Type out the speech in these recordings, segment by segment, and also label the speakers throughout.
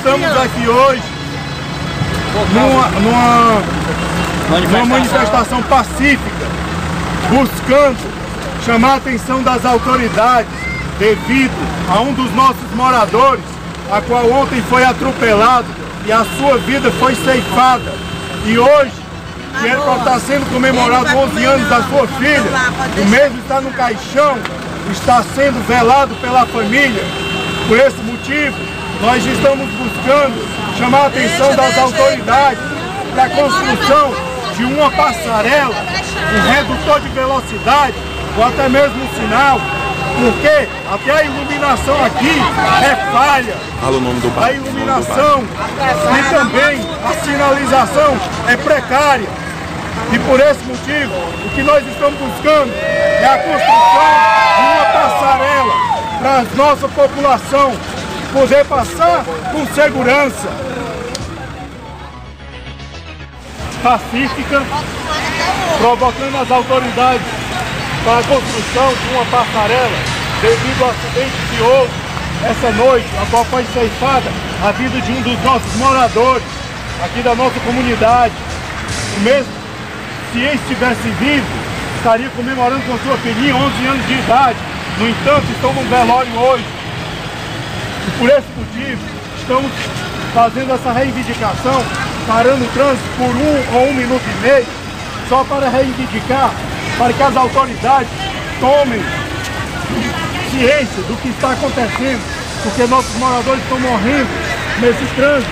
Speaker 1: estamos aqui hoje numa, numa, numa manifestação pacífica, buscando chamar a atenção das autoridades devido a um dos nossos moradores, a qual ontem foi atropelado e a sua vida foi ceifada. E hoje, que ele está sendo comemorado 11 anos da sua filha, o mesmo está no caixão, está sendo velado pela família. Por esse motivo, nós estamos buscando chamar a atenção das autoridades para a construção de uma passarela, um redutor de velocidade ou até mesmo um sinal, porque até a iluminação aqui é falha. A iluminação e também a sinalização é precária. E por esse motivo, o que nós estamos buscando é a construção de uma passarela para a nossa população poder passar com segurança. Pacífica, provocando as autoridades para a construção de uma passarela devido ao acidente que houve essa noite, a qual foi ceifada a vida de um dos nossos moradores aqui da nossa comunidade. Mesmo, se ele estivesse vivo, estaria comemorando com sua filhinha 11 anos de idade. No entanto, estão no velório hoje. Por esse motivo, estamos fazendo essa reivindicação, parando o trânsito por um ou um minuto e meio, só para reivindicar, para que as autoridades tomem ciência do que está acontecendo, porque nossos moradores estão morrendo nesse trânsito,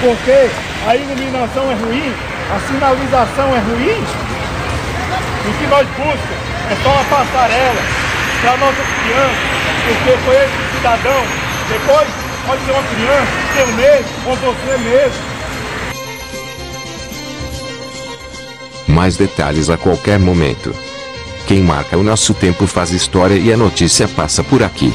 Speaker 1: porque a iluminação é ruim, a sinalização é ruim. O que nós buscamos é só uma passarela para nossas crianças, porque foi esse cidadão, depois pode ser uma criança, eu mesmo, ou você mesmo.
Speaker 2: Mais detalhes a qualquer momento. Quem marca o nosso tempo faz história e a notícia passa por aqui.